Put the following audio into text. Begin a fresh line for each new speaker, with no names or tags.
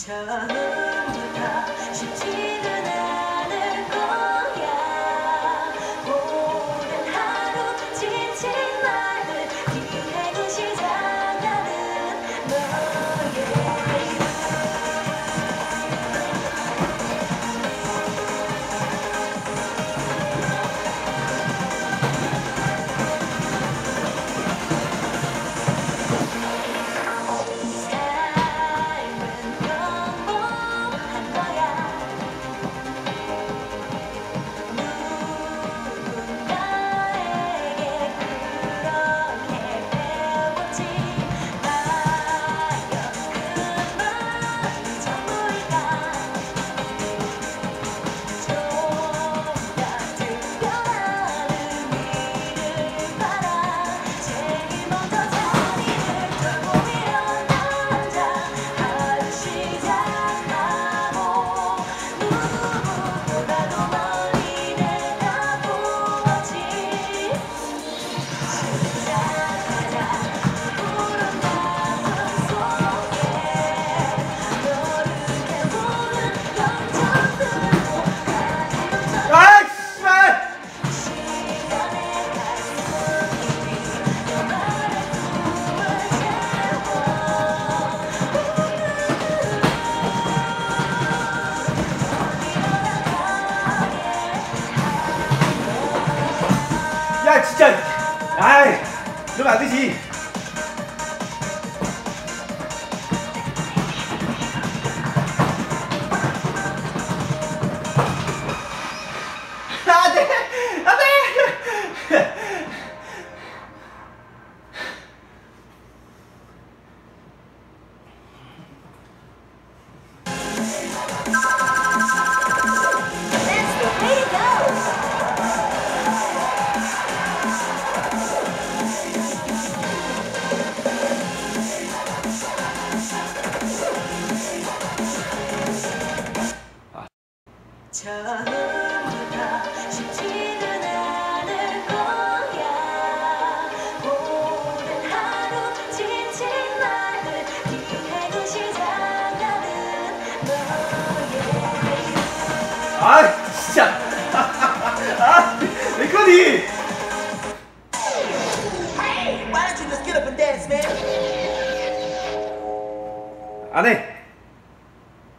괜찮은가 싶지
Đây Các
bạn thích gì Thank you. 처음부터 쉽지는 않을 거야. 오늘 하루 지친 나를 기회도 시작하는 너의
아 진짜. 아 레코디 안해.